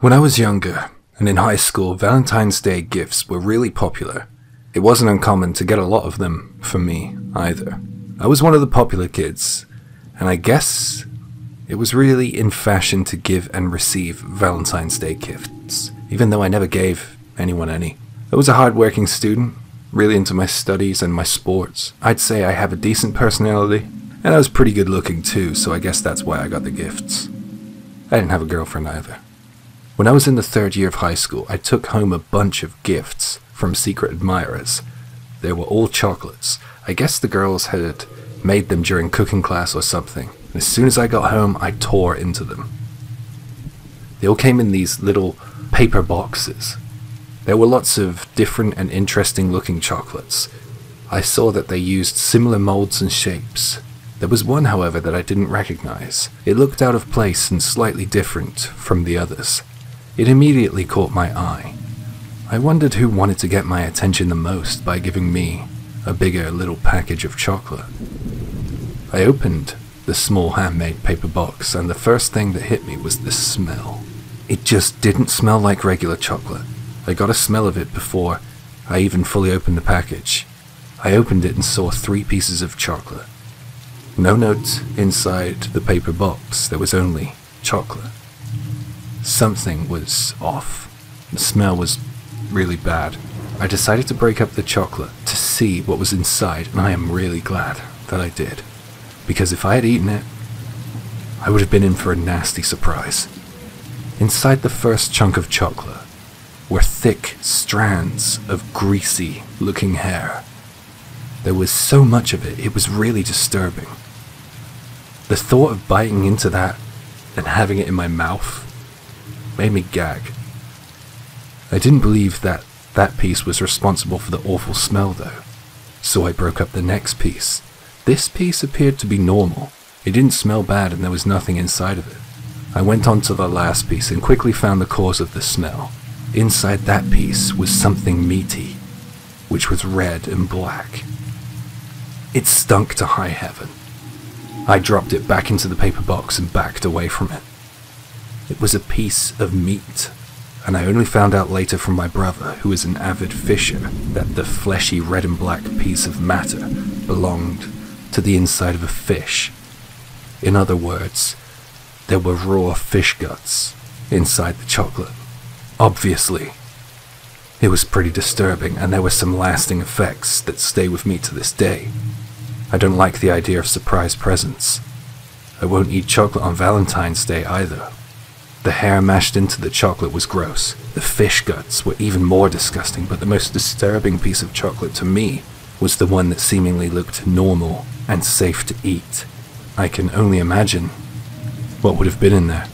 When I was younger, and in high school, Valentine's Day gifts were really popular. It wasn't uncommon to get a lot of them for me either. I was one of the popular kids, and I guess it was really in fashion to give and receive Valentine's Day gifts, even though I never gave anyone any. I was a hard-working student, really into my studies and my sports. I'd say I have a decent personality, and I was pretty good looking too, so I guess that's why I got the gifts. I didn't have a girlfriend either. When I was in the third year of high school, I took home a bunch of gifts from secret admirers. They were all chocolates. I guess the girls had made them during cooking class or something. As soon as I got home, I tore into them. They all came in these little paper boxes. There were lots of different and interesting looking chocolates. I saw that they used similar molds and shapes. There was one, however, that I didn't recognize. It looked out of place and slightly different from the others. It immediately caught my eye. I wondered who wanted to get my attention the most by giving me a bigger little package of chocolate. I opened the small handmade paper box, and the first thing that hit me was the smell. It just didn't smell like regular chocolate. I got a smell of it before I even fully opened the package. I opened it and saw three pieces of chocolate. No note inside the paper box, there was only chocolate. Something was off. The smell was really bad. I decided to break up the chocolate to see what was inside, and I am really glad that I did. Because if I had eaten it, I would have been in for a nasty surprise. Inside the first chunk of chocolate were thick strands of greasy looking hair. There was so much of it, it was really disturbing. The thought of biting into that and having it in my mouth made me gag. I didn't believe that that piece was responsible for the awful smell, though, so I broke up the next piece. This piece appeared to be normal. It didn't smell bad and there was nothing inside of it. I went on to the last piece and quickly found the cause of the smell. Inside that piece was something meaty, which was red and black. It stunk to high heaven. I dropped it back into the paper box and backed away from it. It was a piece of meat, and I only found out later from my brother, who is an avid fisher, that the fleshy red and black piece of matter belonged to the inside of a fish. In other words, there were raw fish guts inside the chocolate. Obviously, it was pretty disturbing, and there were some lasting effects that stay with me to this day. I don't like the idea of surprise presents. I won't eat chocolate on Valentine's Day either. The hair mashed into the chocolate was gross. The fish guts were even more disgusting, but the most disturbing piece of chocolate to me was the one that seemingly looked normal and safe to eat. I can only imagine what would have been in there.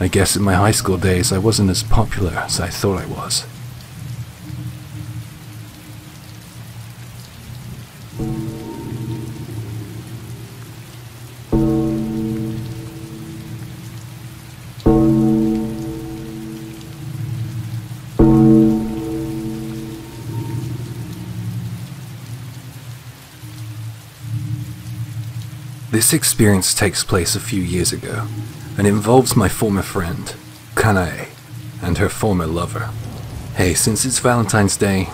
I guess in my high school days I wasn't as popular as I thought I was. This experience takes place a few years ago and involves my former friend, Kanae, and her former lover. Hey, since it's Valentine's Day,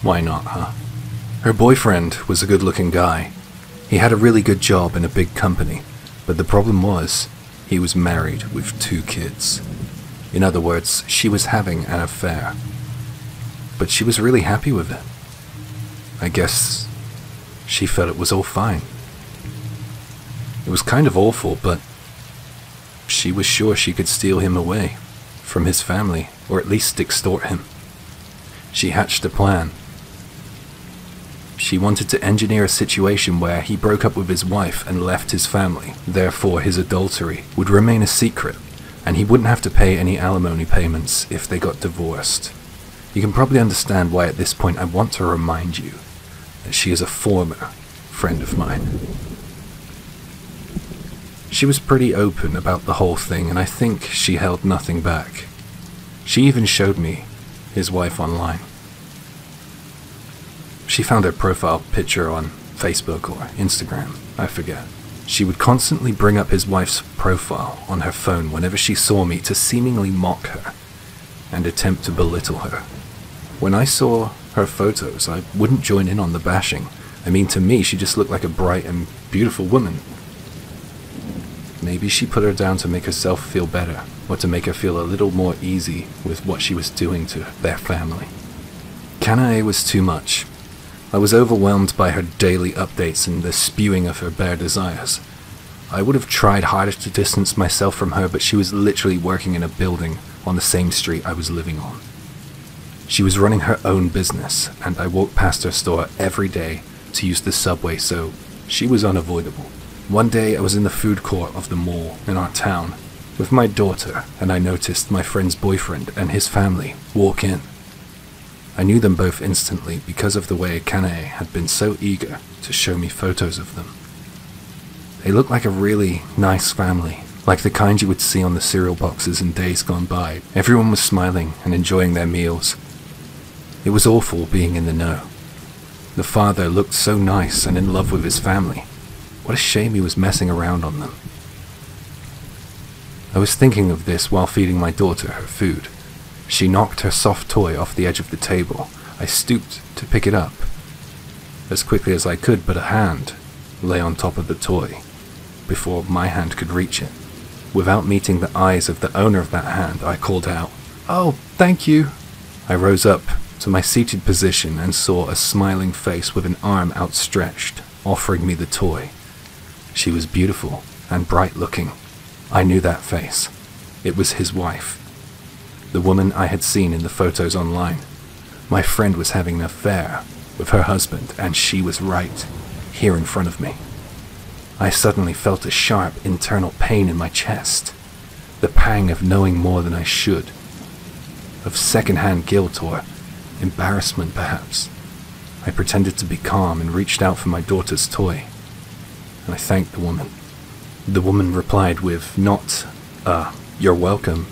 why not, huh? Her boyfriend was a good looking guy. He had a really good job in a big company, but the problem was, he was married with two kids. In other words, she was having an affair. But she was really happy with it. I guess she felt it was all fine. It was kind of awful, but she was sure she could steal him away from his family, or at least extort him. She hatched a plan. She wanted to engineer a situation where he broke up with his wife and left his family. Therefore, his adultery would remain a secret, and he wouldn't have to pay any alimony payments if they got divorced. You can probably understand why at this point I want to remind you that she is a former friend of mine. She was pretty open about the whole thing, and I think she held nothing back. She even showed me his wife online. She found her profile picture on Facebook or Instagram, I forget. She would constantly bring up his wife's profile on her phone whenever she saw me to seemingly mock her and attempt to belittle her. When I saw her photos, I wouldn't join in on the bashing. I mean, to me, she just looked like a bright and beautiful woman. Maybe she put her down to make herself feel better, or to make her feel a little more easy with what she was doing to their family. Kanae was too much. I was overwhelmed by her daily updates and the spewing of her bare desires. I would have tried harder to distance myself from her, but she was literally working in a building on the same street I was living on. She was running her own business, and I walked past her store every day to use the subway, so she was unavoidable. One day I was in the food court of the mall in our town with my daughter, and I noticed my friend's boyfriend and his family walk in. I knew them both instantly because of the way Kanae had been so eager to show me photos of them. They looked like a really nice family, like the kind you would see on the cereal boxes in days gone by. Everyone was smiling and enjoying their meals. It was awful being in the know. The father looked so nice and in love with his family. What a shame he was messing around on them. I was thinking of this while feeding my daughter her food. She knocked her soft toy off the edge of the table. I stooped to pick it up. As quickly as I could, but a hand lay on top of the toy before my hand could reach it. Without meeting the eyes of the owner of that hand, I called out, Oh, thank you. I rose up to my seated position and saw a smiling face with an arm outstretched, offering me the toy. She was beautiful and bright looking. I knew that face. It was his wife. The woman I had seen in the photos online. My friend was having an affair with her husband, and she was right, here in front of me. I suddenly felt a sharp internal pain in my chest, the pang of knowing more than I should, of second-hand guilt or embarrassment perhaps. I pretended to be calm and reached out for my daughter's toy, and I thanked the woman. The woman replied with not, uh, you're welcome,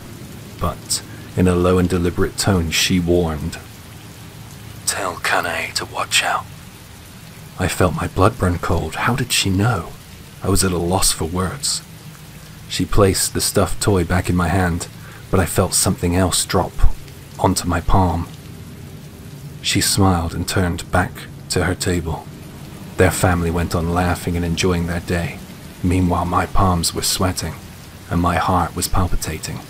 but in a low and deliberate tone she warned, Tell Kanae to watch out. I felt my blood burn cold. How did she know? I was at a loss for words. She placed the stuffed toy back in my hand, but I felt something else drop onto my palm. She smiled and turned back to her table. Their family went on laughing and enjoying their day. Meanwhile, my palms were sweating and my heart was palpitating.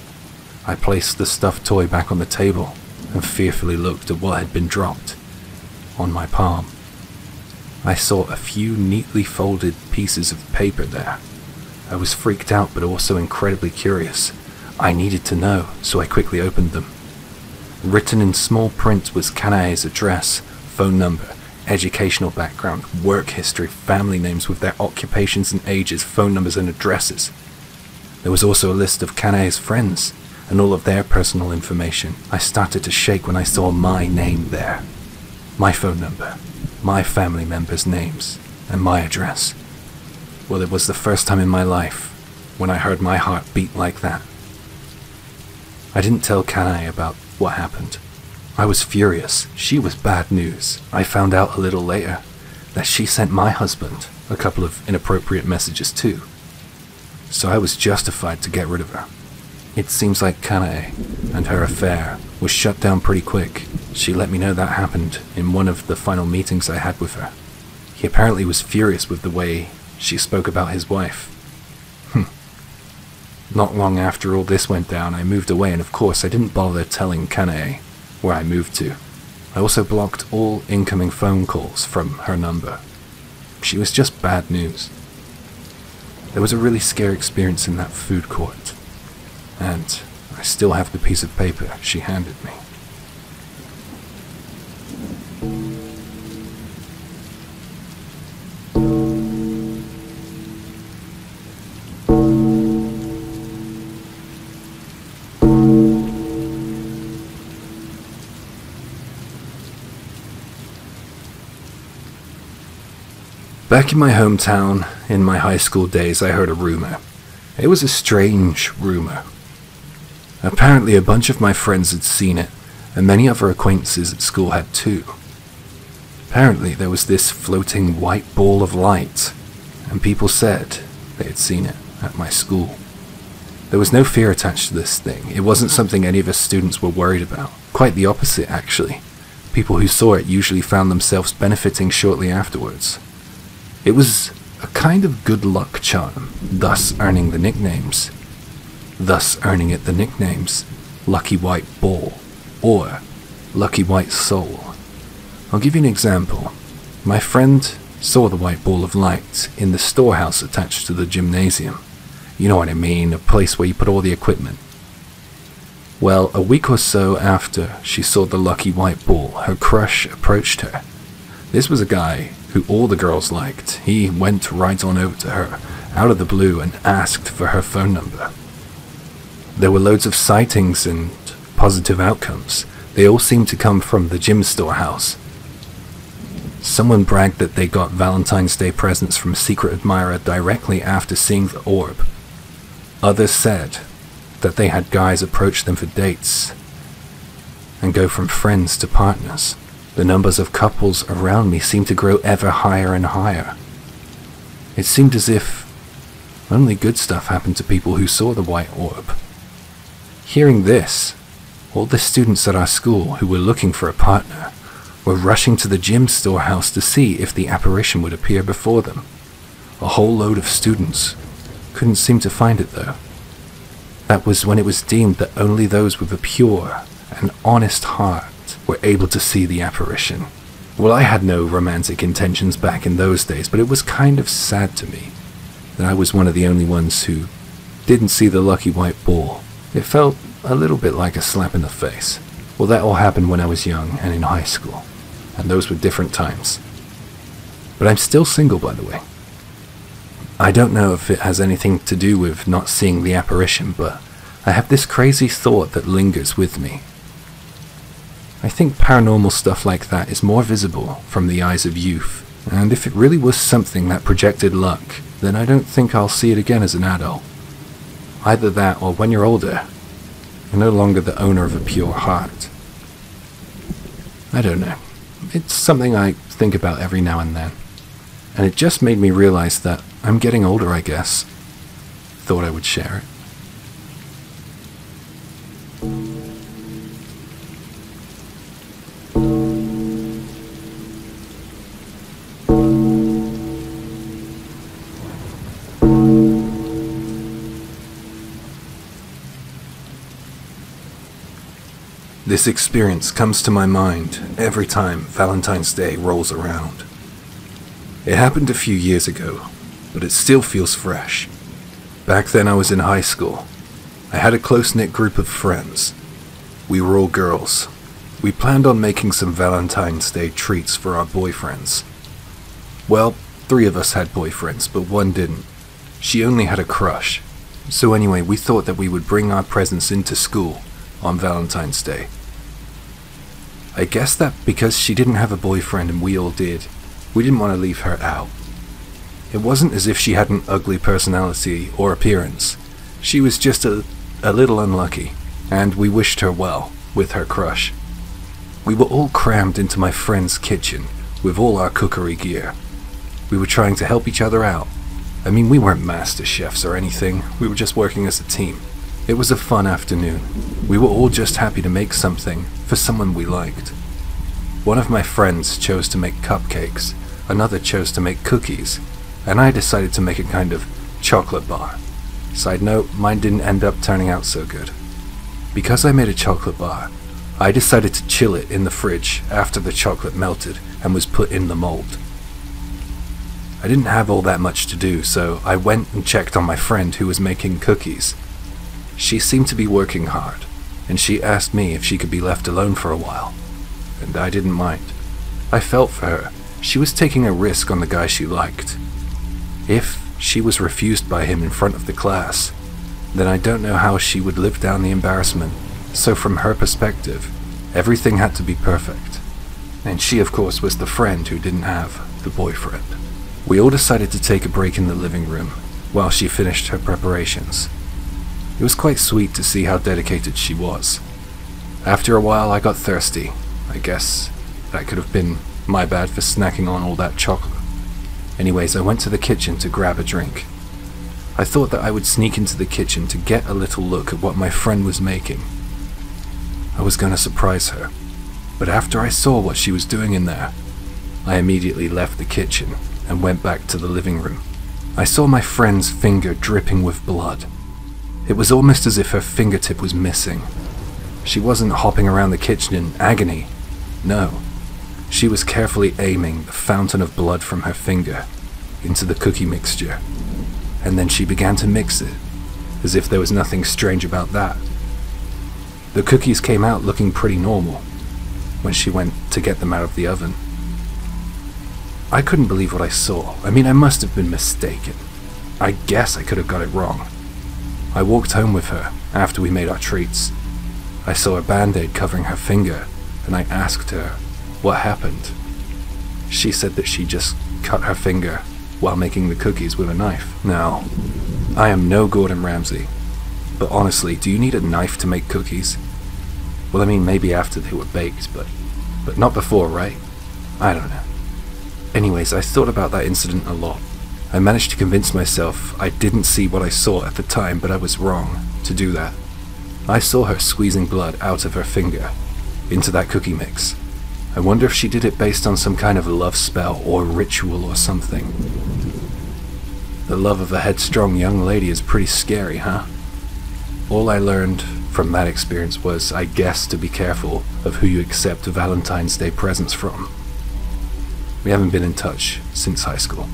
I placed the stuffed toy back on the table and fearfully looked at what had been dropped on my palm. I saw a few neatly folded pieces of paper there. I was freaked out but also incredibly curious. I needed to know, so I quickly opened them. Written in small print was Kanae's address, phone number, educational background, work history, family names with their occupations and ages, phone numbers and addresses. There was also a list of Kanae's friends and all of their personal information. I started to shake when I saw my name there. My phone number, my family members' names, and my address. Well, it was the first time in my life when I heard my heart beat like that. I didn't tell Kanae about what happened. I was furious. She was bad news. I found out a little later that she sent my husband a couple of inappropriate messages too. So I was justified to get rid of her. It seems like Kanae and her affair was shut down pretty quick. She let me know that happened in one of the final meetings I had with her. He apparently was furious with the way she spoke about his wife. Hmm. Not long after all this went down, I moved away, and of course, I didn't bother telling Kanae where I moved to. I also blocked all incoming phone calls from her number. She was just bad news. There was a really scary experience in that food court, and I still have the piece of paper she handed me. Back in my hometown, in my high school days, I heard a rumor. It was a strange rumor. Apparently, a bunch of my friends had seen it, and many other acquaintances at school had too. Apparently, there was this floating white ball of light, and people said they had seen it at my school. There was no fear attached to this thing. It wasn't something any of us students were worried about. Quite the opposite, actually. People who saw it usually found themselves benefiting shortly afterwards. It was a kind of good luck charm, thus earning the nicknames. Thus earning it the nicknames Lucky White Ball or Lucky White Soul. I'll give you an example. My friend saw the white ball of light in the storehouse attached to the gymnasium. You know what I mean, a place where you put all the equipment. Well, a week or so after she saw the lucky white ball, her crush approached her. This was a guy who all the girls liked. He went right on over to her, out of the blue, and asked for her phone number. There were loads of sightings and positive outcomes. They all seemed to come from the gym storehouse. Someone bragged that they got Valentine's Day presents from a secret admirer directly after seeing the orb. Others said that they had guys approach them for dates and go from friends to partners. The numbers of couples around me seemed to grow ever higher and higher. It seemed as if only good stuff happened to people who saw the white orb. Hearing this, all the students at our school who were looking for a partner were rushing to the gym storehouse to see if the apparition would appear before them. A whole load of students couldn't seem to find it though. That was when it was deemed that only those with a pure and honest heart were able to see the apparition. Well, I had no romantic intentions back in those days, but it was kind of sad to me that I was one of the only ones who didn't see the lucky white ball. It felt a little bit like a slap in the face. Well, that all happened when I was young and in high school, and those were different times. But I'm still single, by the way. I don't know if it has anything to do with not seeing the apparition, but I have this crazy thought that lingers with me. I think paranormal stuff like that is more visible from the eyes of youth, and if it really was something that projected luck, then I don't think I'll see it again as an adult. Either that or when you're older, you're no longer the owner of a pure heart. I don't know. It's something I think about every now and then. And it just made me realize that I'm getting older, I guess. Thought I would share it. This experience comes to my mind every time Valentine's Day rolls around. It happened a few years ago, but it still feels fresh. Back then I was in high school. I had a close-knit group of friends. We were all girls. We planned on making some Valentine's Day treats for our boyfriends. Well, three of us had boyfriends, but one didn't. She only had a crush. So anyway, we thought that we would bring our presents into school on Valentine's Day. I guess that because she didn't have a boyfriend and we all did, we didn't want to leave her out. It wasn't as if she had an ugly personality or appearance. She was just a, a little unlucky, and we wished her well with her crush. We were all crammed into my friend's kitchen with all our cookery gear. We were trying to help each other out. I mean, we weren't master chefs or anything, we were just working as a team. It was a fun afternoon. We were all just happy to make something for someone we liked. One of my friends chose to make cupcakes, another chose to make cookies, and I decided to make a kind of chocolate bar. Side note, mine didn't end up turning out so good. Because I made a chocolate bar, I decided to chill it in the fridge after the chocolate melted and was put in the mold. I didn't have all that much to do, so I went and checked on my friend who was making cookies. She seemed to be working hard, and she asked me if she could be left alone for a while and I didn't mind. I felt for her. She was taking a risk on the guy she liked. If she was refused by him in front of the class, then I don't know how she would live down the embarrassment. So, from her perspective, everything had to be perfect. And she, of course, was the friend who didn't have the boyfriend. We all decided to take a break in the living room while she finished her preparations. It was quite sweet to see how dedicated she was. After a while, I got thirsty I guess that could have been my bad for snacking on all that chocolate. Anyways, I went to the kitchen to grab a drink. I thought that I would sneak into the kitchen to get a little look at what my friend was making. I was going to surprise her, but after I saw what she was doing in there, I immediately left the kitchen and went back to the living room. I saw my friend's finger dripping with blood. It was almost as if her fingertip was missing. She wasn't hopping around the kitchen in agony. No. She was carefully aiming the fountain of blood from her finger into the cookie mixture. And then she began to mix it, as if there was nothing strange about that. The cookies came out looking pretty normal when she went to get them out of the oven. I couldn't believe what I saw. I mean, I must have been mistaken. I guess I could have got it wrong. I walked home with her after we made our treats. I saw a band aid covering her finger, and I asked her what happened. She said that she just cut her finger while making the cookies with a knife. Now, I am no Gordon Ramsay, but honestly, do you need a knife to make cookies? Well, I mean, maybe after they were baked, but but not before, right? I don't know. Anyways, I thought about that incident a lot. I managed to convince myself I didn't see what I saw at the time, but I was wrong to do that. I saw her squeezing blood out of her finger into that cookie mix. I wonder if she did it based on some kind of love spell or ritual or something. The love of a headstrong young lady is pretty scary, huh? All I learned from that experience was, I guess, to be careful of who you accept Valentine's Day presents from. We haven't been in touch since high school.